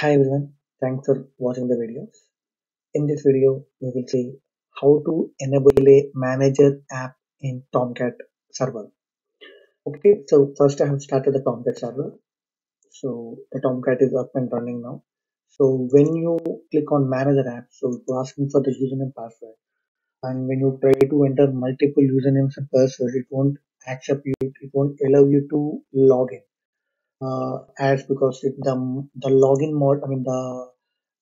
Hi everyone, thanks for watching the videos. In this video, we will see how to enable a manager app in Tomcat server. Okay, so first I have started the Tomcat server. So the Tomcat is up and running now. So when you click on manager app, so it's asking for the username password. And when you try to enter multiple usernames and passwords, it won't accept you, it won't allow you to log in uh, as because it, the the login mode, I mean the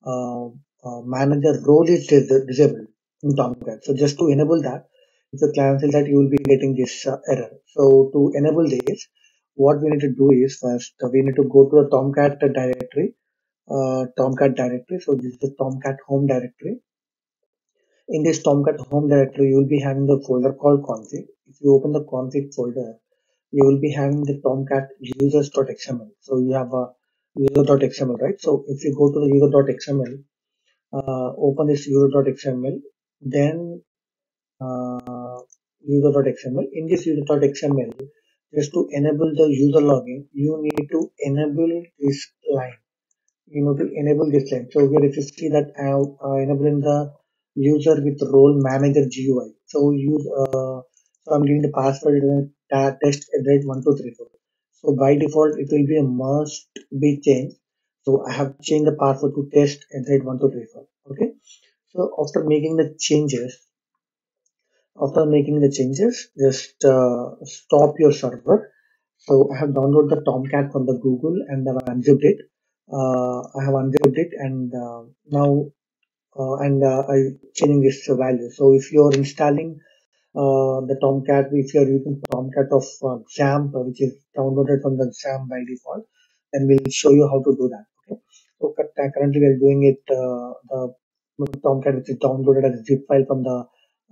uh, uh, manager role is dis- disabled in Tomcat. So just to enable that, if you cancel that, you will be getting this uh, error. So to enable this, what we need to do is first uh, we need to go to the Tomcat directory, uh, Tomcat directory. So this is the Tomcat home directory. In this Tomcat home directory, you will be having the folder called config. If you open the config folder, you will be having the Tomcat users.xml. So you have a user.xml, right? So if you go to the user.xml, uh, open this user.xml, then uh, user.xml. In this user.xml, just to enable the user login, you need to enable this line. You need to enable this line. So here if you see that I am uh, enabling the user with role manager GUI. So use uh, so I'm giving the password test three four. So by default it will be a must be changed. So I have changed the password to test three four. Okay. So after making the changes, after making the changes, just uh, stop your server. So I have downloaded the Tomcat from the Google and I've unzipped it. Uh, I have unzipped it and uh, now uh, and uh, I changing this value. So if you're installing the Tomcat, if you're using Tomcat of uh, XAMPP, uh, which is downloaded from the XAMPP by default, then we'll show you how to do that. Okay. So currently we're doing it uh, the Tomcat, which is downloaded as a zip file from the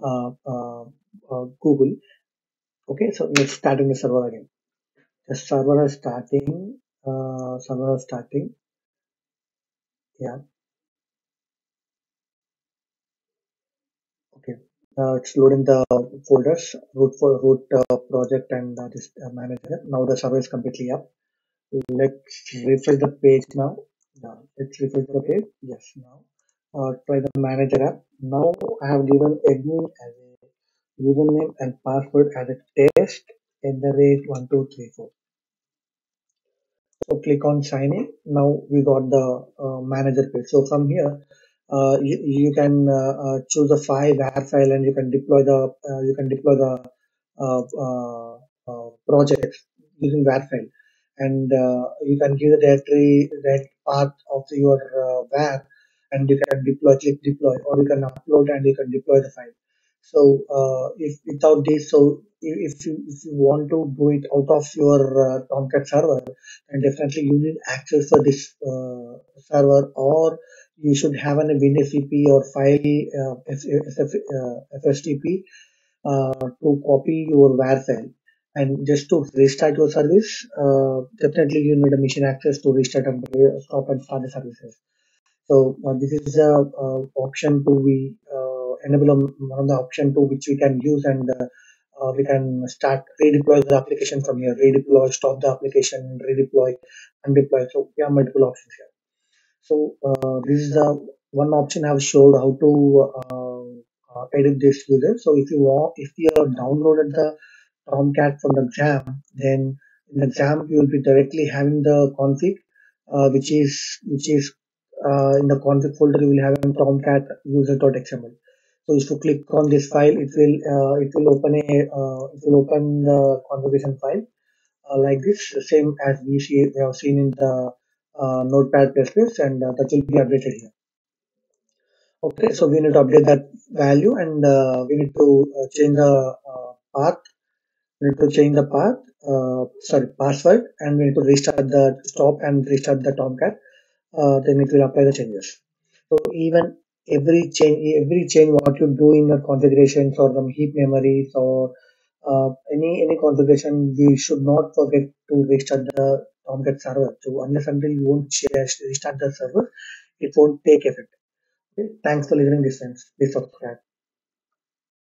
uh, uh, uh, Google. Okay, so let's start in the server again. The server is starting. Uh, server is starting. Yeah. Okay. Uh, it's loading the folders, root for root uh, project and uh, this uh, manager. Now the server is completely up. Let's refresh the page now. Now let's refresh the page. Yes, now uh, try the manager app. Now I have given admin as a username and password as a test at the rate one two three four. So click on sign in. Now we got the uh, manager page. So from here, uh, you, you can uh, uh, choose a file, WAR file, and you can deploy the uh, you can deploy the uh, uh, project using WAR file, and you can give the directory that part of your WAR, and you can deploy, click deploy, or you can upload and you can deploy the file. So if without this, so if you if you want to do it out of your Tomcat server, then definitely you need access for this server, or you should have an WinFTP or file uh, FSTP uh, to copy your WAR file. And just to restart your service, uh, definitely you need a machine access to restart and stop and start the services. So uh, this is a option to be enable one of the option to which we can use and uh, we can start redeploy the application from here redeploy stop the application redeploy undeploy so we have multiple options here so uh, this is the one option I've showed how to uh, edit this user. So if you want if you have downloaded the Tomcat from the XAMPP, then in the XAMPP you will be directly having the config uh, which is which is uh, in the config folder you will have tomcat user.xml so if you click on this file, it will uh, it will open a uh, it will open the configuration file uh, like this, same as we see we have seen in the uh, Notepad++, and uh, that will be updated here. Okay, so we need to update that value, and uh, we need to change the path. We need to change the path. sorry, password, and we need to restart the stop and restart the Tomcat. then it will apply the changes. So even every change every change what you do in the configurations or the heap memories or uh, any any configuration we should not forget to restart the Tomcat server. So unless until you won't restart the server, it won't take effect. Okay? Thanks for listening this time. Please subscribe.